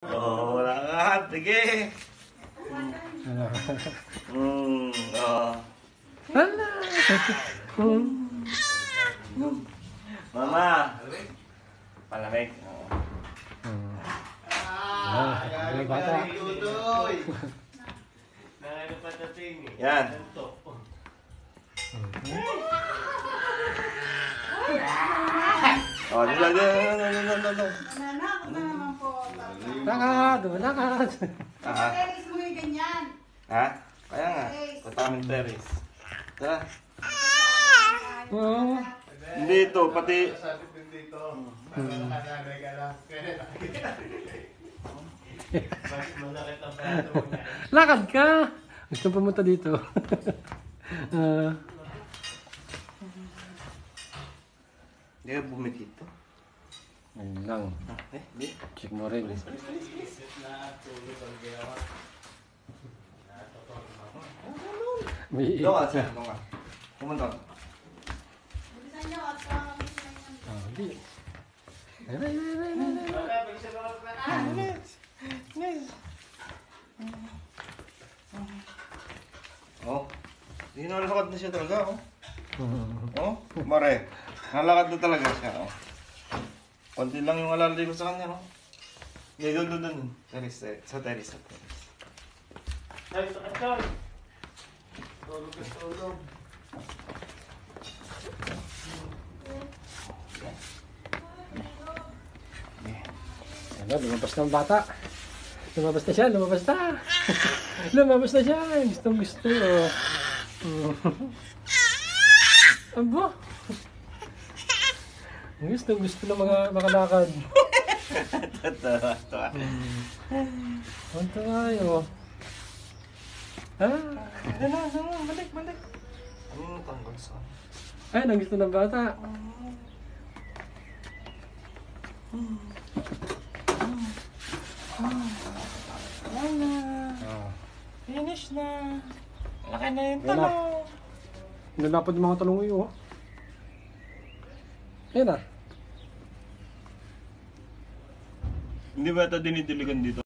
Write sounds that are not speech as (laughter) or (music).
Oh, wala ka. Sige. Mm, oh. Hala! Mama. Palamig. Oh. Ah, may bata. Yan. Oh, dito, dito, dito, dito, dito, dito. Nanak na naman po. Lakad! Lakad! Ah, Teres mo yung ganyan. ha? Kaya nga. Punta kami terrace. Tara. Oo. Hindi ito, pati... (laughs) Lakad ka! Gusto pumunta dito. (laughs) Ah, Hindi ka bumiti ito. ayun lang. Ah, eh, di. Check mo rin. May Doon ka, sir. Doon ka. Pumunta ka. Bilisan nyo at bilisan nyo. Ah, hindi. Ayun, ayun, ayun, ayun, ayun. Oh. Hindi na lakad na siya talaga, oh. Oh, mare. Nalakad na talaga siya, oh. Konti lang yung alalay ko sa kanya, no? Hindi, doon, doon, doon. Teres, eh, sa teres, sa teres. Ano, lumabas na ang bata. Lumabas na siya, lumabas na. (laughs) lumabas na siya. Gustong gusto. Oh. Abo. Gustong gusto na mga makalakad. Tawa, tawa. Punta tayo. Ha? Ano na, ano na, balik, balik. Ano yung tanggal sa... Ay, nang gusto ng bata. Ah. Finish na. Laki na yung Yan na. Nalapad yung mga talong ngayon. oh. Ayan na. Hindi ba ito dinidiligan dito?